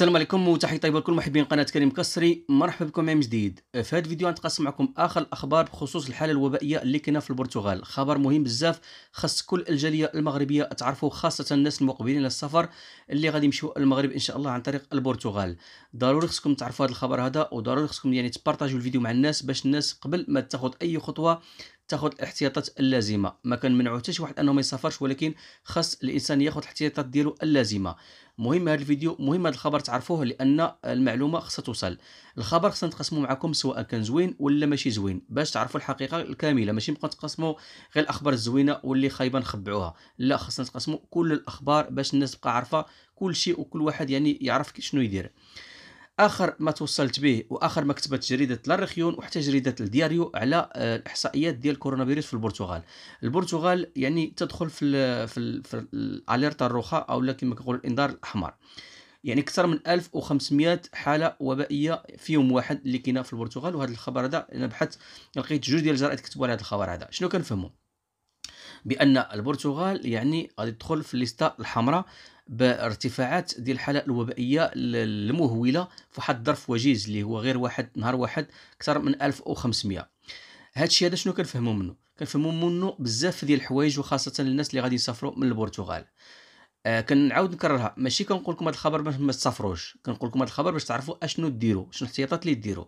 السلام عليكم وتحية طيبة لكل محبين قناة كريم كسري. مرحبا بكم مع جديد في هذا الفيديو غنتقاسم معكم آخر الأخبار بخصوص الحالة الوبائية اللي كاينة في البرتغال. خبر مهم بزاف خاص كل الجالية المغربية تعرفوا خاصة الناس المقبلين للسفر اللي غادي يمشيو المغرب إن شاء الله عن طريق البرتغال. ضروري خصكم تعرفوا هذا الخبر هذا وضروري خصكم يعني تبارطاجوا الفيديو مع الناس باش الناس قبل ما تاخذ أي خطوة تاخذ الاحتياطات اللازمة. ما كنمنعو حتى شي واحد انه ما يسافرش ولكن خاص الانسان ياخذ الاحتياطات ديالو اللازمة. مهم هذا الفيديو مهم هذا الخبر تعرفوه لأن المعلومة خصها توصل. الخبر خصنا نتقاسمو معكم سواء كان زوين ولا ماشي زوين باش تعرفوا الحقيقة الكاملة. ماشي نبقاو نتقاسموا غير الأخبار الزوينة واللي خايبة نخبعوها. لا خصنا نتقاسموا كل الأخبار باش الناس تبقى عارفة كل شيء وكل واحد يعني يعرف شنو يدير. آخر ما توصلت به وآخر ما كتبت جريدة لاريخيون وحتى جريدة الدياريو على آه، الإحصائيات ديال كورونا في البرتغال. البرتغال يعني تدخل في ال في, ال في الأليرتا الرخاء أو كما كنقول الإنذار الأحمر. يعني أكثر من 1500 حالة وبائية في يوم واحد اللي كاينة في البرتغال وهذا الخبر هذا أنا بحثت لقيت جوج ديال الجرائد كتبوا على هذا الخبر هذا. شنو كنفهموا بأن البرتغال يعني غادي تدخل في الليستة الحمراء بارتفاعات ديال الحالات الوبائية المهولة في واحد الظرف وجيز اللي هو غير واحد نهار واحد أكثر من 1500 هذا الشيء هذا شنو كنفهموا منه كنفهموا منه بزاف ديال الحوايج وخاصة للناس اللي غادي يسافروا من البرتغال. آه كنعاود نكررها. ماشي كنقول لكم هذا الخبر باش ما تسافروش. كنقول لكم هذا الخبر باش تعرفوا أشنو ديروا شنو الاحتياطات اللي ديروا.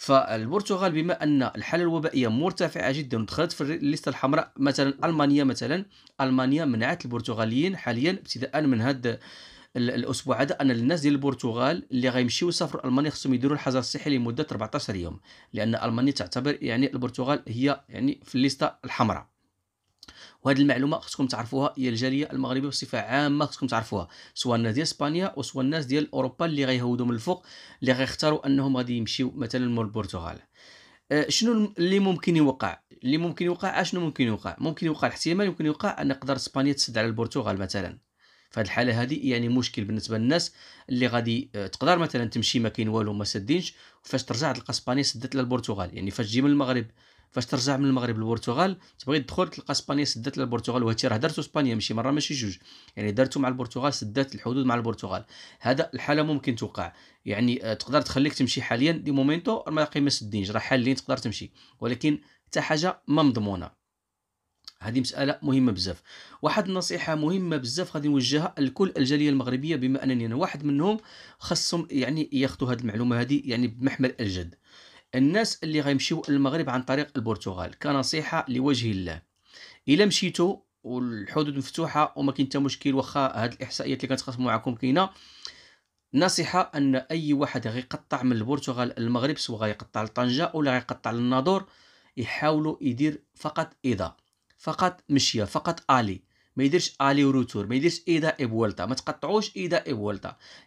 فالبرتغال بما أن الحالة الوبائية مرتفعة جدا ودخلت في الليستة الحمراء مثلا ألمانيا مثلا ألمانيا منعت البرتغاليين حاليا ابتداء من هذا الأسبوع هذا أن الناس ديال البرتغال اللي غيمشيو يسافروا ألمانيا خصهم يديروا الحظر الصحي لمدة 14 يوم لأن ألمانيا تعتبر يعني البرتغال هي يعني في الليستة الحمراء. وهذه المعلومة خصكم تعرفوها هي الجالية المغربية بصفة عامة خصكم تعرفوها. سواء الناس ديال إسبانيا وسواء الناس ديال أوروبا اللي غيهودوا من الفوق اللي غيختاروا أنهم غادي يمشيو مثلا من البرتغال. أه شنو اللي ممكن يوقع؟ اللي ممكن يوقع اشنو ممكن يوقع؟ ممكن يوقع الاحتمال ممكن يوقع أن قدر إسبانيا تسد على البرتغال مثلا. فهاد الحالة هذه يعني مشكل بالنسبة للناس اللي غادي أه، تقدر مثلا تمشي ما كاين والو ما سدينش وفاش ترجع تلقى إسبانيا سدت للبرتغال. يعني فاش تجي من المغرب فاش ترجع من المغرب للبرتغال تبغي تدخل تلقى إسبانيا سدات للبرتغال وهادشي راه دارتو إسبانيا ماشي مرة ماشي جوج. يعني دارتو مع البرتغال سدات الحدود مع البرتغال. هذا الحالة ممكن توقع. يعني آه، تقدر تخليك تمشي حاليا de momento ما ما سدينش راه حاليا تقدر تمشي. ولكن حتى حاجة ما مضمونة. هذه مسألة مهمة بزاف. واحد النصيحة مهمة بزاف غادي نوجهها لكل الجالية المغربية بما أنني أنا واحد منهم خاصهم يعني ياخذوا هذه المعلومة هذه يعني بمحمل الجد. الناس اللي غيمشيو للمغرب عن طريق البرتغال. كنصيحة لوجه الله. إلا مشيتو والحدود مفتوحة وما كاين حتى مشكل واخا هاد الإحصائيات اللي كنتقاسموا معكم كاينة. نصيحة أن أي واحد غيقطع من البرتغال للمغرب سواء غيقطع لطنجة ولا غيقطع للناظور يحاولوا يدير فقط إذا فقط مشية فقط aller. ما يديرش aller و retour ما يديرش ida y ما تقطعوش ida y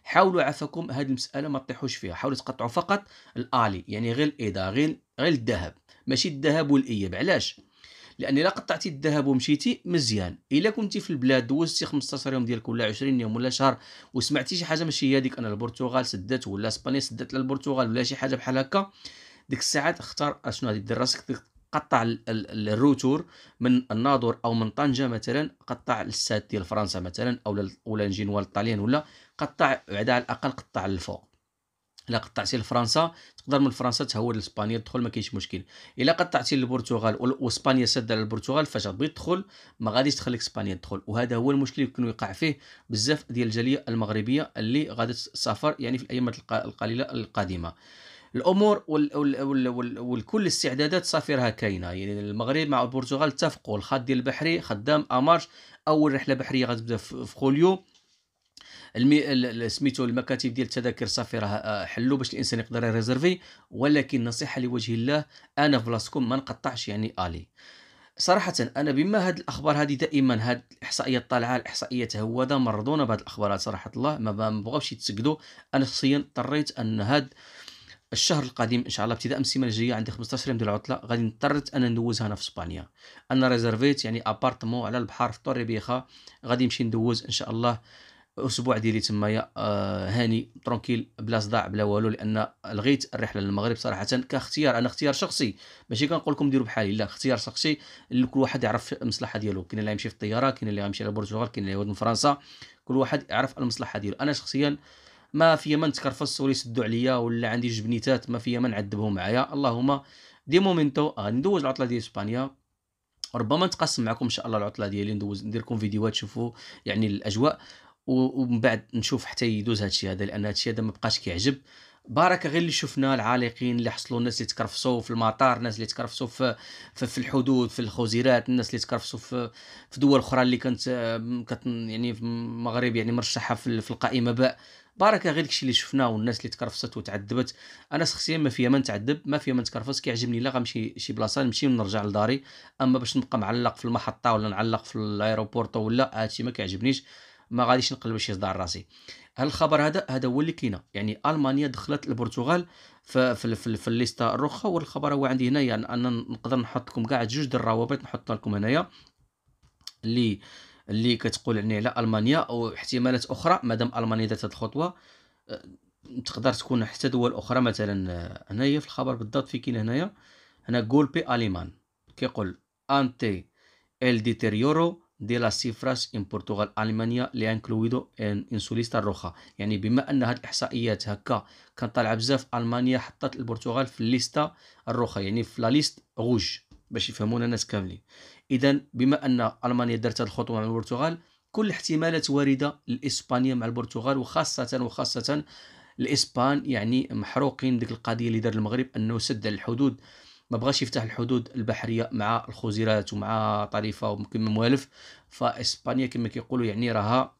حاولوا عفاكم هذه المسألة ما تطيحوش فيها حاولوا تقطعوا فقط ال aller يعني غير ال ida غير غير الذهاب. ماشي الذهاب والإياب علاش؟ لأن إلا قطعتي الذهاب ومشيتي مزيان. إلا كنتي في البلاد دوزتي 15 يوم ديالك ولا 20 يوم ولا شهر وسمعتي شي حاجة ماشي هي هذيك أن البرتغال سدات ولا إسبانيا سدات للبرتغال ولا شي حاجة بحال هكا ديك الساعة تختار أشنو غادي دير راسك قطع ال retour من الناظور أو من طنجة مثلا قطع لسيت ديال فرنسا مثلا أو ولا لجينوا الطاليان ولا قطع بعدا على الأقل قطع للفوق إلا قطعتي لفرنسا تقدر من فرنسا تهود لإسبانيا تدخل ما كاينش مشكل. إلا قطعتي للبرتغال وإسبانيا سادة على البرتغال فاش تبغي تدخل ما غاديش تخليك إسبانيا تدخل. وهذا هو المشكل اللي يمكن يوقع فيه بزاف ديال الجالية المغربية اللي غادي تسافر يعني في الأيام القليلة القادمة. الأمور والكل الاستعدادات صافي راها كاينة. يعني المغرب مع البرتغال اتفقوا الخط ديال البحري خدام أمارش أول رحلة بحرية غتبدأ في خوليو. المي... سميتو المكاتب ديال التذاكر صافي راه حلوا باش الإنسان يقدر يريزرفي ولكن نصيحة لوجه الله أنا في بلاصتكم ما نقطعش يعني آلي. صراحة أنا بما هاد الأخبار هذه دائما هاد الإحصائيات طالعة الإحصائيات هوادة مرضونا بهاد الأخبار صراحة الله ما بغاوش يتسقدوا أنا شخصيا اضطريت أن هاد الشهر القادم إن شاء الله ابتداء من السيمانة الجاية عندي 15 يوم ديال العطلة غادي نضطر أنا ندوزها أنا في إسبانيا. أنا ريزرفيت يعني appartement على البحر في طوريبيخا غادي نمشي ندوز إن شاء الله أسبوع ديالي تمايا. آه هاني tranquille بلا صداع بلا والو لأن لغيت الرحلة للمغرب صراحة كاختيار. أنا اختيار شخصي ماشي كنقول لكم ديروا بحالي لا اختيار شخصي. كل واحد يعرف المصلحة ديالو كاين اللي يمشي في الطيارة كاين اللي يمشي على البرتغال كاين اللي يهود من فرنسا. كل واحد يعرف المصلحة ديالو. أنا شخصيا ما فيا ما نتكرفص ولا يسدوا عليا ولا عندي جوج بنيتات ما فيا ما نعذبهم معايا. اللهم دي مومنتو غادي ندوز العطلة ديال إسبانيا. ربما نتقاسم معكم إن شاء الله العطلة ديالي ندوز ندير لكم فيديوهات تشوفوا يعني الأجواء. ومن بعد نشوف حتى يدوز هذا الشيء هذا لأن هذا الشيء هذا ما بقاش كيعجب. بارك غير اللي شفنا العالقين اللي حصلوا الناس اللي تكرفصوا في المطار الناس اللي تكرفصوا في, في, في الحدود في الخزيرات الناس اللي تكرفصوا في, في دول أخرى اللي كانت كانت يعني في المغرب يعني مرشحة في, في القائمة باء. بارك غير داكشي اللي شفناه والناس اللي تكرفصت وتعذبت. أنا شخصيا ما فيها ما نتعذب ما فيها ما نتكرفص كيعجبني لا غنمشي شي بلاصة نمشي ونرجع لداري. أما باش نبقى معلق في المحطة ولا نعلق في ال aeropuerto ولا هادشي ما كيعجبنيش ما غاديش نقلب شي صداع راسي. هذا الخبر هذا هذا هو اللي كاينة. يعني ألمانيا دخلت البرتغال في في, في, في ال lista ال roja والخبر هو عندي هنايا يعني أنا نقدر نحط لكم كاع جوج د الروابط نحط لكم هنايا اللي اللي كتقول يعني على ألمانيا أو احتمالات أخرى مادام ألمانيا هذه الخطوة أه، تقدر تكون حتى دول أخرى مثلا أه، هنايا في الخبر بالضبط في كاين هنايا هنا golpe alemán كيقول ante deterioro de las cifras en Portugal Alemania le ha incluido en en su lista roja يعني بما أن هاد الإحصائيات هكا كان طالعه بزاف ألمانيا حطت البرتغال في ال lista ال roja يعني في la liste rouge باش يفهمونا الناس كاملين. إذا بما أن ألمانيا دارت هاد الخطوة مع البرتغال كل الاحتمالات واردة لإسبانيا مع البرتغال وخاصة وخاصة الإسبان يعني محروقين ديك القضية اللي دار المغرب أنه سد الحدود. ما بغاش يفتح الحدود البحرية مع الخزيرات ومع طريفة وكما موالف فإسبانيا كما كيقولوا يعني راها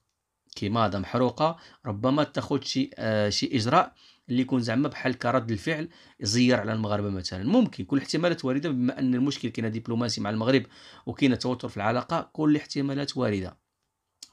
كيما محروقة ربما تاخذ شي آه شي إجراء. اللي يكون زعما بحال كرد الفعل يزير على المغاربه مثلا. ممكن كل احتمالات واردة بما أن المشكل كاين دبلوماسي مع المغرب وكاين توتر في العلاقة كل الاحتمالات واردة.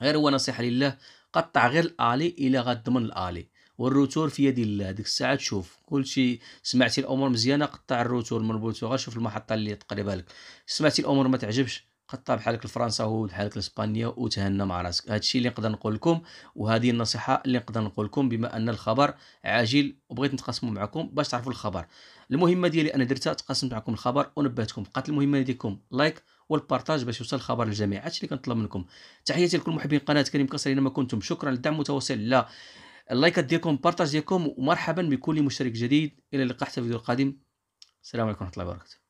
غير هو نصيحة لله قطع غير ال aller إلى غضمن ال aller. وال retour في يد الله ديك الساعة تشوف. كلشي سمعتي الأمور مزيانة قطع ال retour من البرتغال شوف المحطة اللي تقريبا لك. سمعتي الأمور ما تعجبش قطع بحالك لفرنسا أو بحالك لإسبانيا وتهنى مع راسك. هادشي اللي نقدر نقول لكم وهذه النصيحة اللي نقدر نقول لكم بما أن الخبر عاجل وبغيت نتقاسموا معكم باش تعرفوا الخبر. المهمة ديالي أنا درتها تقاسمت معكم الخبر ونبهتكم. بقات المهمة ديالكم like وال partage باش يوصل الخبر للجميع. هادشي اللي كنطلب منكم. تحياتي لكل محبين قناة كريم كسر اينما كنتم. شكرا للدعم المتواصل لا اللايكات ديالكم partage ديالكم ومرحبا بكل مشترك جديد. إلى اللقاء حتى في الفيديو القادم. السلام عليكم ورحمة الله وبركاته.